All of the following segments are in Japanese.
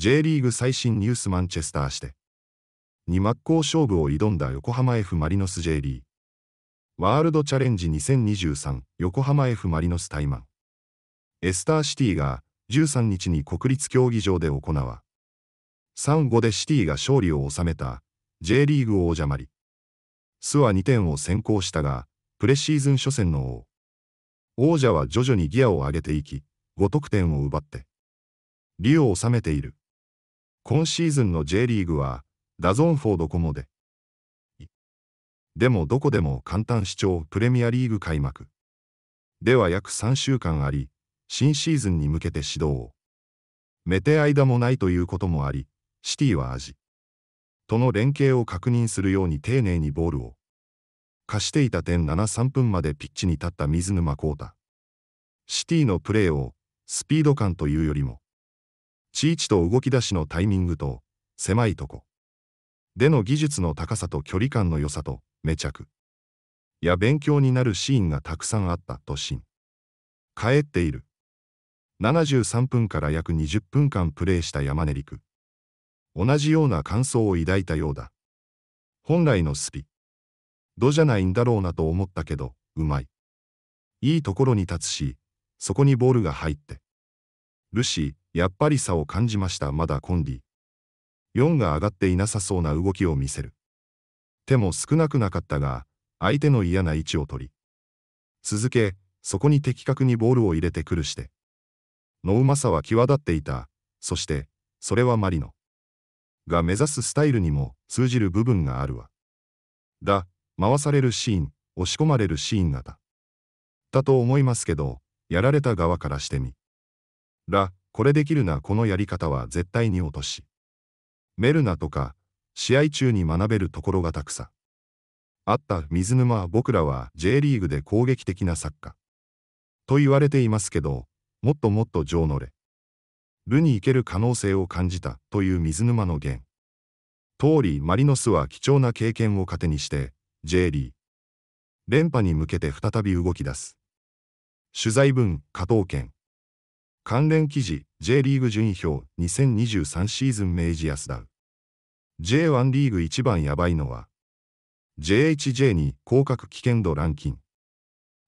J リーグ最新ニュースマンチェスターして。に真っ向勝負を挑んだ横浜 F マリノス J リーワールドチャレンジ2023横浜 F マリノス対マン。エスターシティが13日に国立競技場で行わ。3-5でシティが勝利を収めた J リーグ王者マリスは2点を先行したがプレシーズン初戦の王。王者は徐々にギアを上げていき5得点を奪って。利を収めている。今シーズンの J リーグは DAZN for docomo で。でもどこでも簡単視聴プレミアリーグ開幕。では約3週間あり新シーズンに向けて指導を。メテ間もないということもありシティは味。との連携を確認するように丁寧にボールを。貸していた点73分までピッチに立った水沼宏太。シティのプレーをスピード感というよりもチーチと動き出しのタイミングと狭いとこ。での技術の高さと距離感の良さとめちゃく。や勉強になるシーンがたくさんあったとしん。帰っている。73分から約20分間プレーした山根陸。同じような感想を抱いたようだ。本来のスピ。ドじゃないんだろうなと思ったけどうまい。いいところに立つしそこにボールが入って。るしやっぱり差を感じました。まだコンディ4が上がっていなさそうな動きを見せる。手も少なくなかったが相手の嫌な位置を取り。続けそこに的確にボールを入れてくるして。のうまさは際立っていた。そしてそれはマリノ。が目指すスタイルにも通じる部分があるわ。だ回されるシーン押し込まれるシーンがだだと思いますけどやられた側からしてみ。らこれできるなこのやり方は絶対に落とし。メルナとか試合中に学べるところがたくさん。あった水沼は僕らは J リーグで攻撃的なサッカーと言われていますけどもっともっと上乗れ。ルに行ける可能性を感じたという水沼の言。通りマリノスは貴重な経験を糧にして J リー。連覇に向けて再び動き出す。取材文加藤健。関連記事 J リーグ順位表2023シーズン明治安田。J1 リーグ一番やばいのは JHJ に降格危険度ランキング。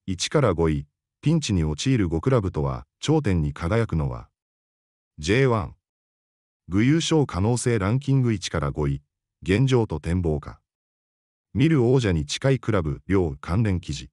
1から5位ピンチに陥る5クラブとは頂点に輝くのは J1 具優勝可能性ランキング1から5位現状と展望下見る王者に近いクラブ両関連記事。